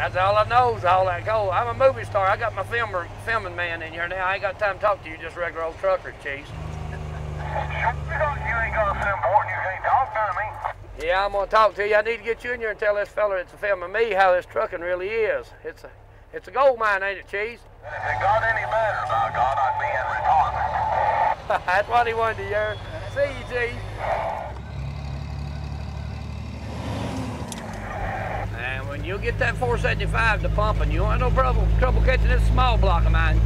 That's all I know is all that gold. I'm a movie star. I got my filmer, filming man in here now. I ain't got time to talk to you, just regular old trucker, Cheese. You ain't got so important you can't talk to me. Yeah, I'm gonna talk to you. I need to get you in here and tell this fella that's a filming of me how this trucking really is. It's a, it's a gold mine, ain't it, Cheese? And if it got any better, by God, I'd be in retirement. that's what he wanted to hear. See you, Cheese. When get that 475 to pumping, you won't have no trouble, trouble catching this small block of mine.